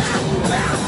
Yeah.